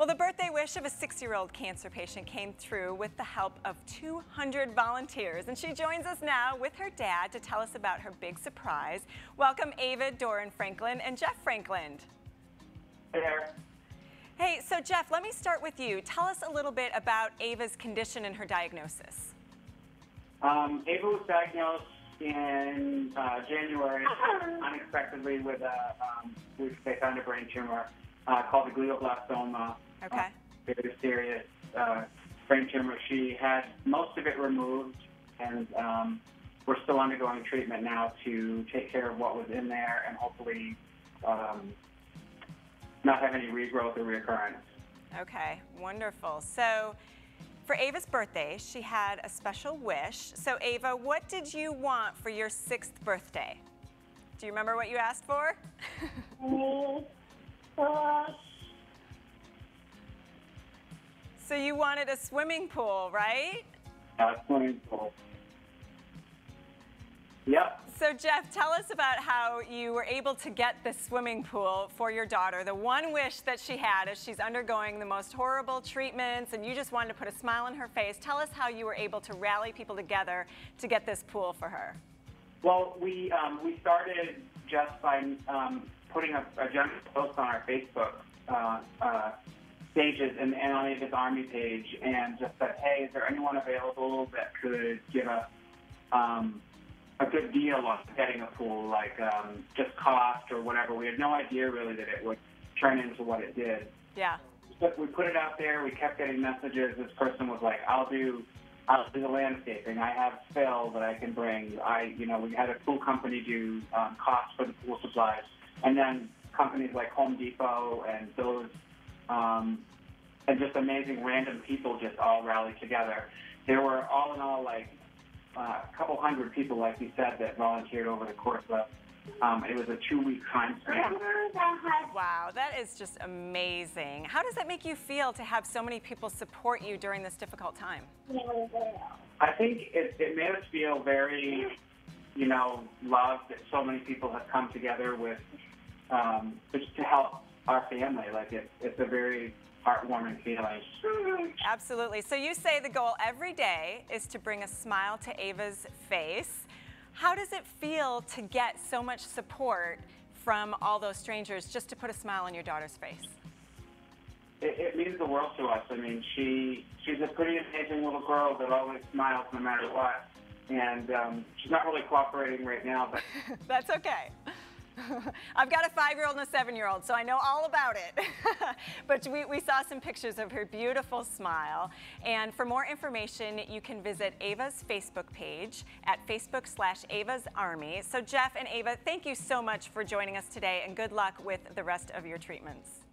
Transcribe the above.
Well, the birthday wish of a six-year-old cancer patient came through with the help of 200 volunteers, and she joins us now with her dad to tell us about her big surprise. Welcome Ava Dorion Franklin and Jeff Franklin. Hey there. Hey, so Jeff, let me start with you. Tell us a little bit about Ava's condition and her diagnosis. Um, Ava was diagnosed in uh, January unexpectedly with a, um, they found a brain tumor uh, called a glioblastoma. Okay. Uh, very serious uh, brain tumor. She had most of it removed, and um, we're still undergoing treatment now to take care of what was in there and hopefully um, not have any regrowth or reoccurrence. Okay, wonderful. So for Ava's birthday, she had a special wish. So Ava, what did you want for your sixth birthday? Do you remember what you asked for? So you wanted a swimming pool, right? Uh, swimming pool. Yep. So Jeff, tell us about how you were able to get the swimming pool for your daughter. The one wish that she had as she's undergoing the most horrible treatments and you just wanted to put a smile on her face. Tell us how you were able to rally people together to get this pool for her. Well, we um, we started just by um, putting a, a general post on our Facebook uh, uh, stages and, and on Ava's Army page and just said, hey, is there anyone available that could give us um, a good deal on getting a pool, like um, just cost or whatever. We had no idea really that it would turn into what it did. Yeah. But we put it out there. We kept getting messages. This person was like, "I'll do, I'll do the landscaping. I have fill that I can bring. I, you know, we had a pool company do um, costs for the pool supplies, and then companies like Home Depot and those um, and just amazing random people just all rallied together. There were all in all like uh, a couple hundred people, like you said, that volunteered over the course of. Um, it was a two-week time span. Wow, that is just amazing. How does that make you feel to have so many people support you during this difficult time? I think it, it made us feel very, you know, loved that so many people have come together with um, just to help our family. Like it, it's a very heartwarming feeling. Absolutely. So you say the goal every day is to bring a smile to Ava's face. How does it feel to get so much support from all those strangers just to put a smile on your daughter's face? It, it means the world to us. I mean, she she's a pretty amazing little girl that always smiles no matter what. And um, she's not really cooperating right now, but that's okay. I've got a five-year-old and a seven-year-old, so I know all about it. but we, we saw some pictures of her beautiful smile. And for more information, you can visit Ava's Facebook page at Facebook slash Ava's Army. So Jeff and Ava, thank you so much for joining us today and good luck with the rest of your treatments.